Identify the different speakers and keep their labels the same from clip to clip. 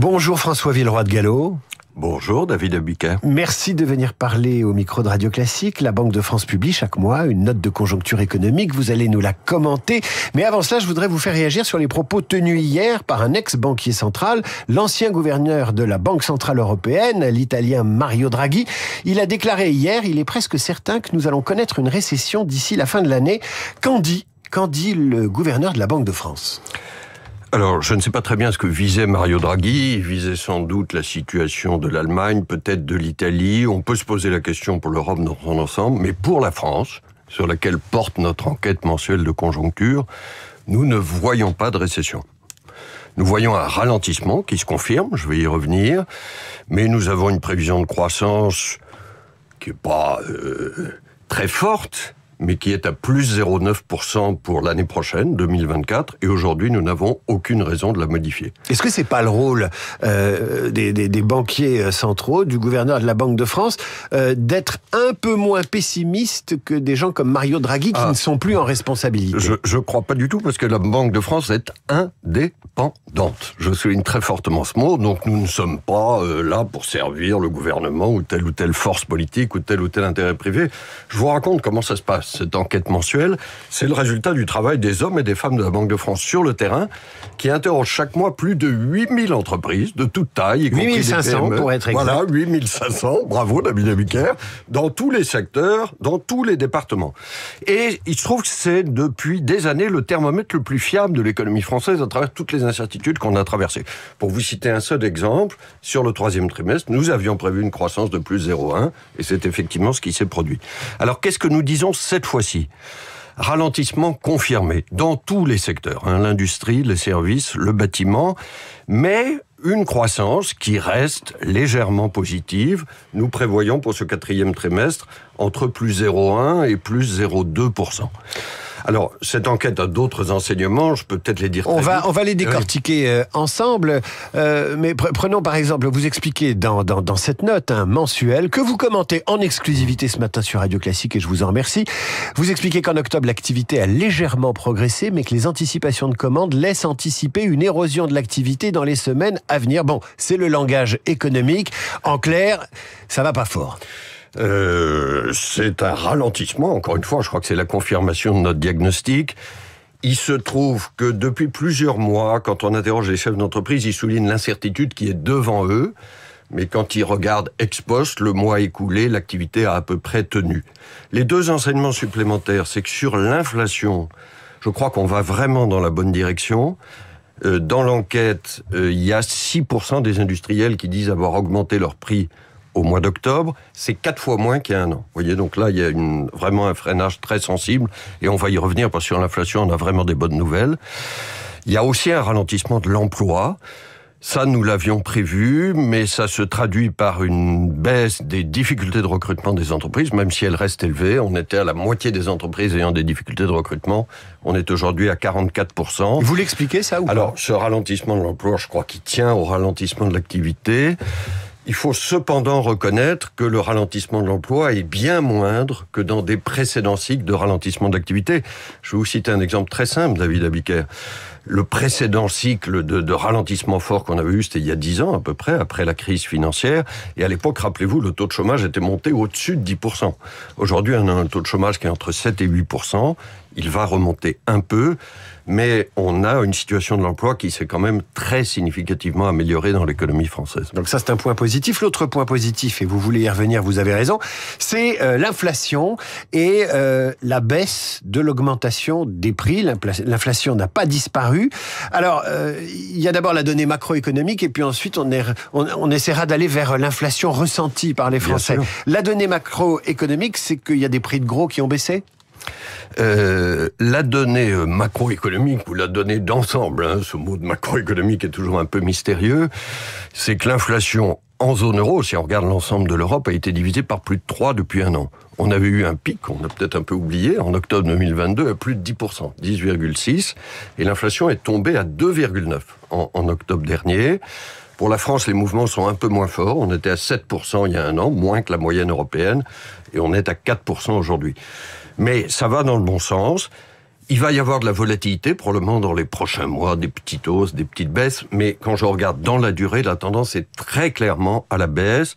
Speaker 1: Bonjour François Villeroy de Gallo.
Speaker 2: Bonjour David Abiquet.
Speaker 1: Merci de venir parler au micro de Radio Classique. La Banque de France publie chaque mois une note de conjoncture économique. Vous allez nous la commenter. Mais avant cela, je voudrais vous faire réagir sur les propos tenus hier par un ex-banquier central, l'ancien gouverneur de la Banque Centrale Européenne, l'italien Mario Draghi. Il a déclaré hier, il est presque certain que nous allons connaître une récession d'ici la fin de l'année. Qu'en dit, qu'en dit le gouverneur de la Banque de France?
Speaker 2: Alors, je ne sais pas très bien ce que visait Mario Draghi. Il visait sans doute la situation de l'Allemagne, peut-être de l'Italie. On peut se poser la question pour l'Europe dans son ensemble, mais pour la France, sur laquelle porte notre enquête mensuelle de conjoncture, nous ne voyons pas de récession. Nous voyons un ralentissement qui se confirme, je vais y revenir, mais nous avons une prévision de croissance qui n'est pas euh, très forte, mais qui est à plus 0,9% pour l'année prochaine, 2024, et aujourd'hui nous n'avons aucune raison de la modifier.
Speaker 1: Est-ce que c'est pas le rôle euh, des, des, des, banquiers euh, centraux, du gouverneur de la Banque de France, euh, d'être un peu moins pessimiste que des gens comme Mario Draghi qui ah, ne sont plus en responsabilité?
Speaker 2: Je ne crois pas du tout, parce que la Banque de France est indépendante. Je souligne très fortement ce mot, donc nous ne sommes pas euh, là pour servir le gouvernement ou telle ou telle force politique ou tel ou tel intérêt privé. Je vous raconte comment ça se passe cette enquête mensuelle, c'est le résultat du travail des hommes et des femmes de la Banque de France sur le terrain, qui interrogent chaque mois plus de 8000 entreprises de toute taille.
Speaker 1: 8500 pour être
Speaker 2: exact. Voilà, 8500, bravo David Abiker, dans tous les secteurs, dans tous les départements. Et il se trouve que c'est depuis des années le thermomètre le plus fiable de l'économie française à travers toutes les incertitudes qu'on a traversées. Pour vous citer un seul exemple, sur le troisième trimestre, nous avions prévu une croissance de plus 0,1 et c'est effectivement ce qui s'est produit. Alors qu'est-ce que nous disons cette cette fois-ci, ralentissement confirmé dans tous les secteurs, hein, l'industrie, les services, le bâtiment, mais une croissance qui reste légèrement positive. Nous prévoyons pour ce quatrième trimestre entre plus 0,1 et plus 0,2%. Alors, cette enquête a d'autres enseignements, je peux peut-être les dire.
Speaker 1: On va, on va les décortiquer euh, ensemble, euh, mais prenons par exemple, vous expliquez dans, dans, dans cette note un mensuelle que vous commentez en exclusivité ce matin sur Radio Classique et je vous en remercie. Vous expliquez qu'en octobre, l'activité a légèrement progressé, mais que les anticipations de commandes laissent anticiper une érosion de l'activité dans les semaines à venir. Bon, c'est le langage économique. En clair, ça va pas fort.
Speaker 2: Euh, c'est un ralentissement, encore une fois, je crois que c'est la confirmation de notre diagnostic. Il se trouve que depuis plusieurs mois, quand on interroge les chefs d'entreprise, ils soulignent l'incertitude qui est devant eux. Mais quand ils regardent ex post, le mois écoulé, l'activité a à peu près tenu. Les deux enseignements supplémentaires, c'est que sur l'inflation, je crois qu'on va vraiment dans la bonne direction. Euh, dans l'enquête, euh, il y a 6% des industriels qui disent avoir augmenté leur prix au mois d'octobre, c'est quatre fois moins qu'il y a un an. Vous voyez, donc là, il y a une, vraiment un freinage très sensible, et on va y revenir parce que sur l'inflation, on a vraiment des bonnes nouvelles. Il y a aussi un ralentissement de l'emploi. Ça, nous l'avions prévu, mais ça se traduit par une baisse des difficultés de recrutement des entreprises, même si elles restent élevées. On était à la moitié des entreprises ayant des difficultés de recrutement. On est aujourd'hui à 44%.
Speaker 1: Vous l'expliquez ça ou
Speaker 2: Alors, ce ralentissement de l'emploi, je crois qu'il tient au ralentissement de l'activité. Il faut cependant reconnaître que le ralentissement de l'emploi est bien moindre que dans des précédents cycles de ralentissement d'activité. Je vais vous citer un exemple très simple, David Abiker. Le précédent cycle de, de ralentissement fort qu'on avait eu, c'était il y a dix ans à peu près, après la crise financière. Et à l'époque, rappelez-vous, le taux de chômage était monté au-dessus de 10%. Aujourd'hui, on a un taux de chômage qui est entre 7 et 8% il va remonter un peu, mais on a une situation de l'emploi qui s'est quand même très significativement améliorée dans l'économie française.
Speaker 1: Donc ça, c'est un point positif. L'autre point positif, et vous voulez y revenir, vous avez raison, c'est euh, l'inflation et euh, la baisse de l'augmentation des prix. L'inflation n'a pas disparu. Alors, euh, il y a d'abord la donnée macroéconomique, et puis ensuite, on, est, on, on essaiera d'aller vers l'inflation ressentie par les Français. La donnée macroéconomique, c'est qu'il y a des prix de gros qui ont baissé?
Speaker 2: Euh, la donnée euh, macroéconomique ou la donnée d'ensemble, hein, ce mot de macroéconomique est toujours un peu mystérieux, c'est que l'inflation en zone euro, si on regarde l'ensemble de l'Europe, a été divisée par plus de 3 depuis un an. On avait eu un pic, on a peut-être un peu oublié, en octobre 2022 à plus de 10%, 10,6, et l'inflation est tombée à 2,9 en, en octobre dernier. Pour la France, les mouvements sont un peu moins forts. On était à 7% il y a un an, moins que la moyenne européenne, et on est à 4% aujourd'hui mais ça va dans le bon sens. il va y avoir de la volatilité probablement dans les prochains mois, des petites hausses, des petites baisses, mais quand je regarde dans la durée, la tendance est très clairement à la baisse.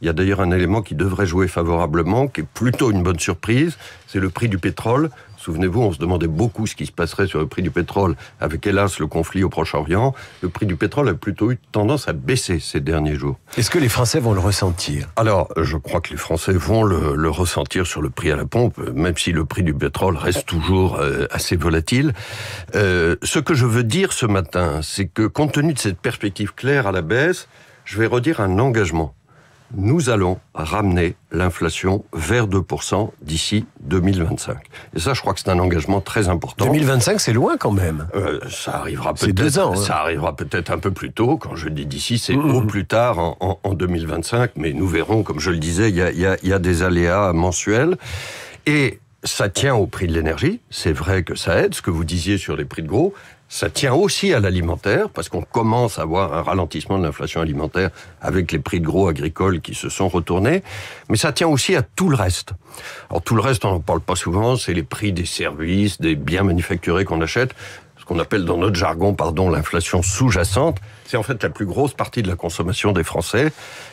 Speaker 2: Il y a d'ailleurs un élément qui devrait jouer favorablement, qui est plutôt une bonne surprise, c'est le prix du pétrole. Souvenez-vous, on se demandait beaucoup ce qui se passerait sur le prix du pétrole avec, hélas, le conflit au Proche-Orient. Le prix du pétrole a plutôt eu tendance à baisser ces derniers jours.
Speaker 1: Est-ce que les Français vont le ressentir?
Speaker 2: Alors, je crois que les Français vont le, ressentir sur le prix à la pompe, même si le prix du pétrole reste toujours euh, assez volatile. Euh, ce que je veux dire ce matin, c'est que compte tenu de cette perspective claire à la baisse, je vais redire un engagement nous allons ramener l'inflation vers 2% d'ici 2025. Et ça, je crois que c'est un engagement très important.
Speaker 1: 2025, c'est loin quand même.
Speaker 2: Euh, ça arrivera peut-être. deux ans. Hein. Ça arrivera peut-être un peu plus tôt. Quand je dis d'ici, c'est au plus tard en, 2025. Mais nous verrons, comme je le disais, il y a des aléas mensuels. Et ça tient au prix de l'énergie. C'est vrai que ça aide. Ce que vous disiez sur les prix de gros, ça tient aussi à l'alimentaire, parce qu'on commence à voir un ralentissement de l'inflation alimentaire avec les prix de gros agricoles qui se sont retournés, mais ça tient aussi à tout le reste. Alors tout le reste, on n'en parle pas souvent, c'est les prix des services, des biens manufacturés qu'on achète, ce qu'on appelle dans notre jargon, pardon, l'inflation sous-jacente. C'est en fait la plus grosse partie de la consommation des Français.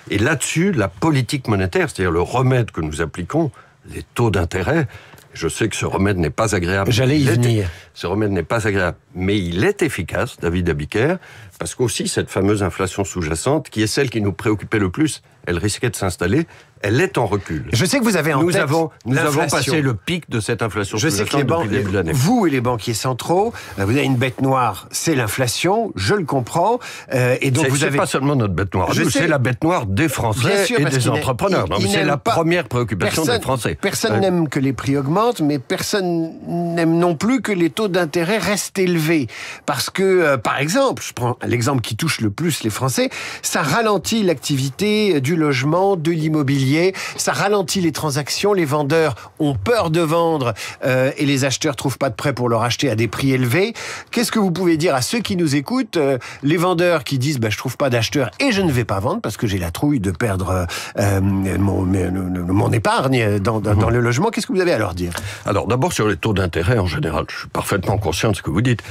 Speaker 2: Et là-dessus, la politique monétaire, c'est-à-dire le remède que nous appliquons, les taux d'intérêt, je sais que ce remède n'est pas agréable.
Speaker 1: J'allais y venir.
Speaker 2: Ce remède n'est pas agréable, mais il est efficace, David Abiker, parce qu'aussi cette fameuse inflation sous-jacente, qui est celle qui nous préoccupait le plus, elle risquait de s'installer elle est en recul.
Speaker 1: Je sais que vous avez en
Speaker 2: nous
Speaker 1: tête
Speaker 2: avons, nous avons passé le pic de cette inflation.
Speaker 1: Je sais que les banques, vous et les banquiers centraux, euh, vous avez une bête noire, c'est l'inflation. Je le comprends.
Speaker 2: Euh, et donc vous avez pas seulement notre bête noire. C'est la bête noire des Français et des entrepreneurs. C'est la première préoccupation des Français.
Speaker 1: Personne n'aime que les prix augmentent, mais personne n'aime non plus que les taux d'intérêt restent élevés, parce que, euh, par exemple, je prends l'exemple qui touche le plus les Français, ça ralentit l'activité du logement, de l'immobilier ça ralentit les transactions, les vendeurs ont peur de vendre euh, et les acheteurs trouvent pas de prêt pour leur acheter à des prix élevés. Qu'est-ce que vous pouvez dire à ceux qui nous écoutent, euh, les vendeurs qui disent bah, je trouve pas d'acheteurs et je ne vais pas vendre parce que j'ai la trouille de perdre mon, mon, épargne dans, dans, dans, mhm. le logement. Qu'est-ce que vous avez à leur dire?
Speaker 2: Alors d'abord sur les taux d'intérêt en général, je suis parfaitement conscient de ce que vous dites.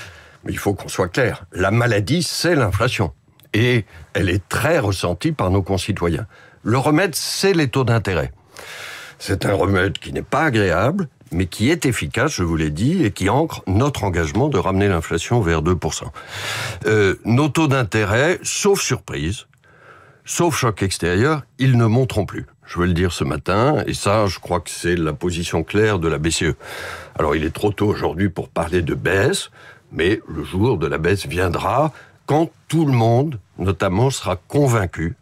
Speaker 2: Mais il faut qu'on soit clair. La maladie, c'est l'inflation. Et elle est très ressentie par nos concitoyens. Le remède, c'est les taux d'intérêt. C'est un remède qui n'est pas agréable, mais qui est efficace, je vous l'ai dit, et qui ancre notre engagement de ramener l'inflation vers 2%. Euh, nos taux d'intérêt, sauf surprise, sauf choc extérieur, ils ne monteront plus. Je veux le dire ce matin, et ça, je crois que c'est la position claire de la BCE. Alors, il est trop tôt aujourd'hui pour parler de baisse, mais le jour de la baisse viendra quand tout le monde, notamment, sera convaincu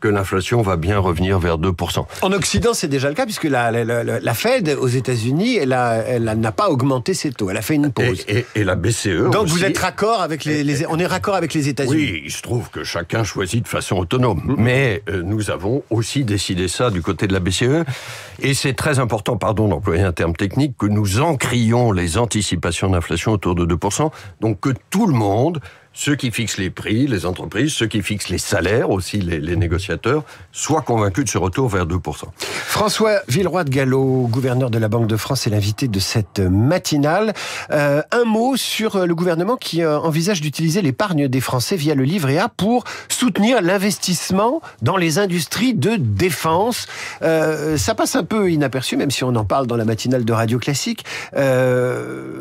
Speaker 2: que l'inflation va bien revenir vers 2%.
Speaker 1: En Occident, c'est déjà le cas, puisque la, la, Fed aux États-Unis, elle n'a elle n'a pas augmenté ses taux, elle a fait une pause.
Speaker 2: Et, la BCE.
Speaker 1: Donc vous êtes raccord avec les, on est raccord avec les États-Unis.
Speaker 2: Oui, il se trouve que chacun choisit de façon autonome, mm-hmm. mais euh, nous avons aussi décidé ça du côté de la BCE, et c'est très important, pardon d'employer un terme technique, que nous encrions les anticipations d'inflation autour de 2%, donc que tout le monde ceux qui fixent les prix, les entreprises, ceux qui fixent les salaires aussi, les, négociateurs, soient convaincus de ce retour vers 2%.
Speaker 1: François Villeroy de Gallo, gouverneur de la Banque de France, est l'invité de cette matinale. Euh, un mot sur le gouvernement qui euh, envisage d'utiliser l'épargne des Français via le livret A pour soutenir l'investissement dans les industries de défense. Euh, ça passe un peu inaperçu, même si on en parle dans la matinale de Radio Classique.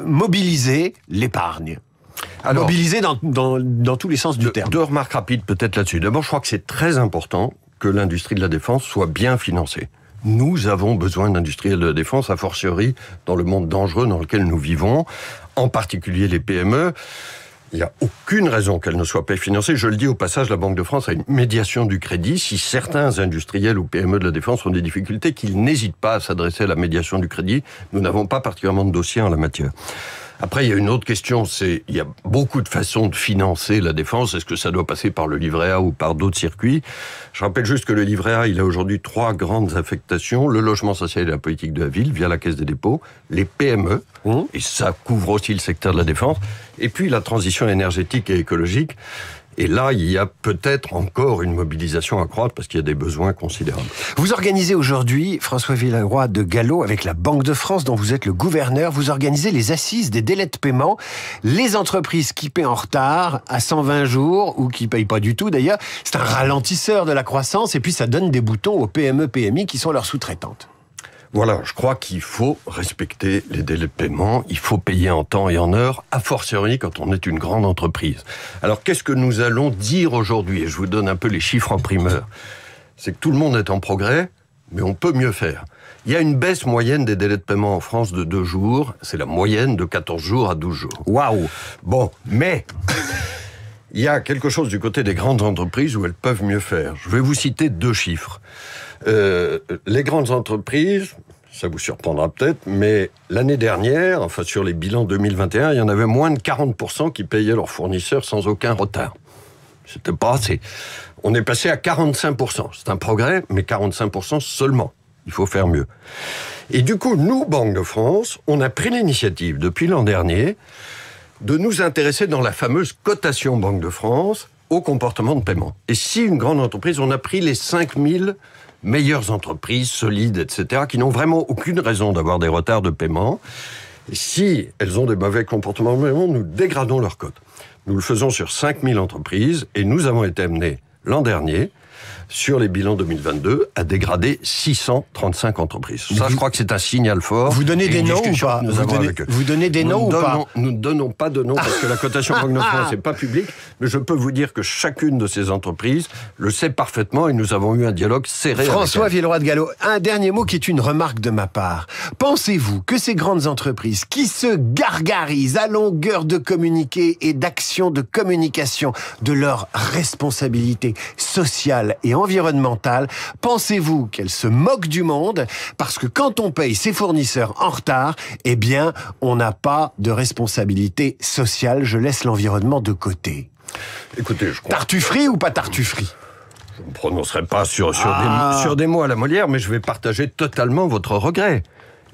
Speaker 1: mobiliser l'épargne. Alors, mobilisé dans, dans, dans, tous les sens du terme.
Speaker 2: Deux remarques rapides peut-être là-dessus. D'abord, je crois que c'est très important que l'industrie de la défense soit bien financée. Nous avons besoin d'industriels de la défense, a fortiori dans le monde dangereux dans lequel nous vivons, en particulier les PME. Il n'y a aucune raison qu'elles ne soient pas financées. Je le dis au passage, la Banque de France a une médiation du crédit. Si certains industriels ou PME de la défense ont des difficultés, qu'ils n'hésitent pas à s'adresser à la médiation du crédit. Nous n'avons pas particulièrement de dossiers en la matière. Après, il y a une autre question, c'est il y a beaucoup de façons de financer la défense. Est-ce que ça doit passer par le livret A ou par d'autres circuits? Je rappelle juste que le livret A, il a aujourd'hui trois grandes affectations le logement social et la politique de la ville via la Caisse des dépôts, les PME, et ça couvre aussi le secteur de la défense, et puis la transition énergétique et écologique. Et là, il y a peut-être encore une mobilisation à croître parce qu'il y a des besoins considérables.
Speaker 1: Vous organisez aujourd'hui, François Villeroy de Gallo, avec la Banque de France dont vous êtes le gouverneur, vous organisez les assises des délais de paiement. Les entreprises qui paient en retard à 120 jours ou qui payent pas du tout d'ailleurs, c'est un ralentisseur de la croissance et puis ça donne des boutons aux PME, PMI qui sont leurs sous-traitantes.
Speaker 2: Voilà, je crois qu'il faut respecter les délais de paiement, il faut payer en temps et en heure, a fortiori quand on est une grande entreprise. Alors qu'est-ce que nous allons dire aujourd'hui? Et je vous donne un peu les chiffres en primeur. C'est que tout le monde est en progrès, mais on peut mieux faire. Il y a une baisse moyenne des délais de paiement en France de deux jours. C'est la moyenne de 14 jours à 12 jours.
Speaker 1: Waouh
Speaker 2: Bon, mais il y a quelque chose du côté des grandes entreprises où elles peuvent mieux faire. Je vais vous citer deux chiffres. Euh, les grandes entreprises, ça vous surprendra peut-être, mais l'année dernière, enfin sur les bilans 2021, il y en avait moins de 40% qui payaient leurs fournisseurs sans aucun retard. C'était pas assez. On est passé à 45%. C'est un progrès, mais 45% seulement. Il faut faire mieux. Et du coup, nous, Banque de France, on a pris l'initiative depuis l'an dernier de nous intéresser dans la fameuse cotation Banque de France au comportement de paiement. Et si une grande entreprise, on a pris les 5000 meilleures entreprises solides, etc., qui n'ont vraiment aucune raison d'avoir des retards de paiement. Et si elles ont des mauvais comportements de paiement, nous dégradons leur cote. Nous le faisons sur 5000 entreprises et nous avons été amenés l'an dernier sur les bilans 2022 a dégradé 635 entreprises. Ça, je crois que c'est un signal fort.
Speaker 1: Vous donnez des noms ou pas vous donnez, vous donnez, des noms ou pas
Speaker 2: Nous ne donnons pas de noms parce que la cotation Banque de France n'est pas publique, mais je peux vous dire que chacune de ces entreprises le sait parfaitement et nous avons eu un dialogue serré.
Speaker 1: François Villeroy de Gallo, un dernier mot qui est une remarque de ma part. Pensez-vous que ces grandes entreprises qui se gargarisent à longueur de communiquer et d'actions de communication de leur responsabilité sociale et environnementale, pensez-vous qu'elle se moque du monde? Parce que quand on paye ses fournisseurs en retard, eh bien, on n'a pas de responsabilité sociale. Je laisse l'environnement de côté.
Speaker 2: Écoutez, je crois...
Speaker 1: Tartufferie ou pas tartufferie?
Speaker 2: Je ne prononcerai pas sur, sur, ah. des, sur des mots à la Molière, mais je vais partager totalement votre regret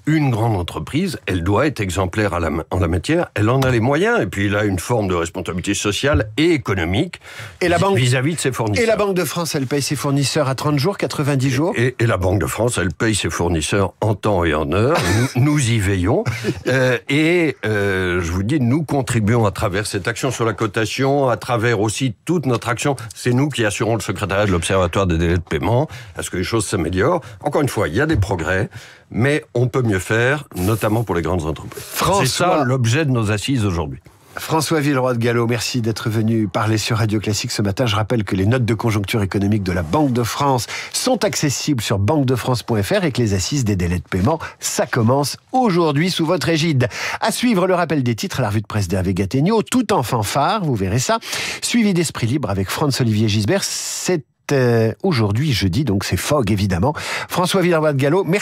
Speaker 2: une grande entreprise, elle doit être exemplaire à la, en la matière, elle en a les moyens, et puis elle a une forme de responsabilité sociale et économique et la banque, vis-à-vis de ses fournisseurs.
Speaker 1: Et la Banque de France, elle paye ses fournisseurs à 30 jours, 90 jours
Speaker 2: et, et, la Banque de France, elle paye ses fournisseurs en temps et en heure, nous, nous, y veillons, euh, et euh, je vous dis, nous contribuons à travers cette action sur la cotation, à travers aussi toute notre action, c'est nous qui assurons le secrétariat de l'Observatoire des délais de paiement, à ce que les choses s'améliorent. Encore une fois, il y a des progrès, mais on peut mieux faire, notamment pour les grandes entreprises. C'est ça l'objet de nos assises aujourd'hui.
Speaker 1: François Villeroy de Gallo, merci d'être venu parler sur Radio Classique ce matin. Je rappelle que les notes de conjoncture économique de la Banque de France sont accessibles sur banquedefrance.fr et que les assises des délais de paiement, ça commence aujourd'hui sous votre égide. À suivre le rappel des titres à la revue de presse d'Hervé Gattegno, tout en fanfare, vous verrez ça. Suivi d'Esprit Libre avec Franz-Olivier Gisbert. C'est euh, aujourd'hui jeudi, donc c'est Fog évidemment. François Villeroy de Gallo, merci.